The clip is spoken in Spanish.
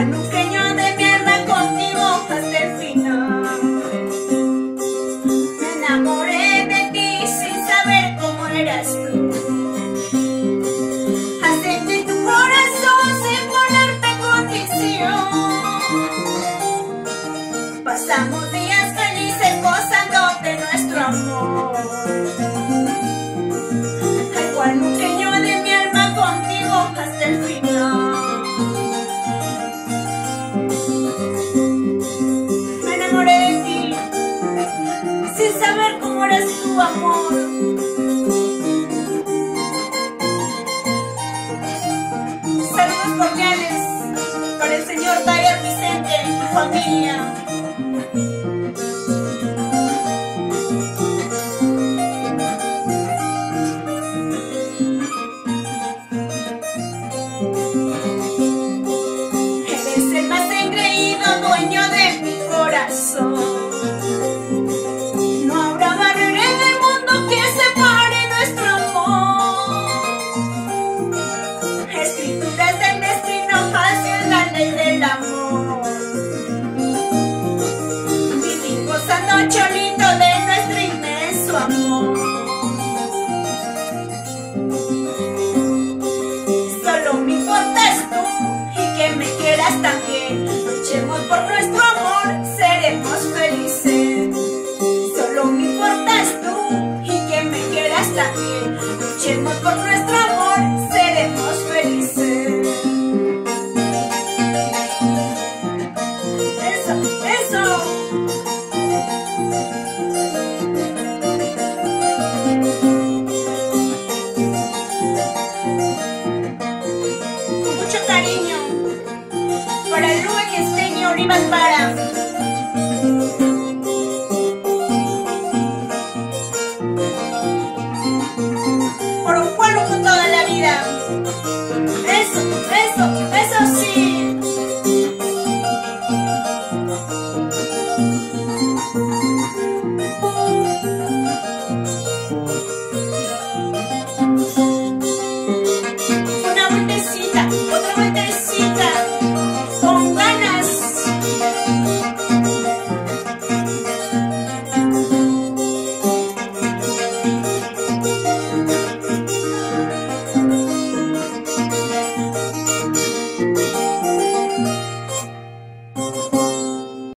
en un cañón de mierda con contigo hasta el final. Me enamoré de ti sin saber cómo eras tú. Eres tu amor. Saludos cordiales para el señor Dyer Vicente y familia. Eres Solo me importas tú y que me quieras también. Luchemos por nuestro amor, seremos felices. Solo me importas tú y que me quieras también. Luchemos por nuestro amor, man parang